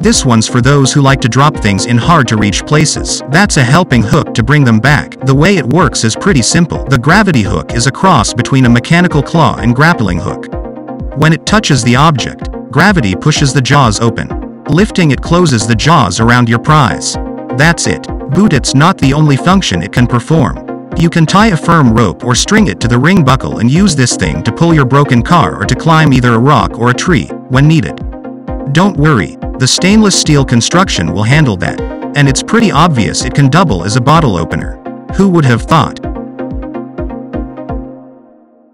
This one's for those who like to drop things in hard-to-reach places. That's a helping hook to bring them back. The way it works is pretty simple. The gravity hook is a cross between a mechanical claw and grappling hook. When it touches the object, gravity pushes the jaws open. Lifting it closes the jaws around your prize. That's it. But it's not the only function it can perform. You can tie a firm rope or string it to the ring buckle and use this thing to pull your broken car or to climb either a rock or a tree, when needed. Don't worry, the stainless steel construction will handle that. And it's pretty obvious it can double as a bottle opener. Who would have thought?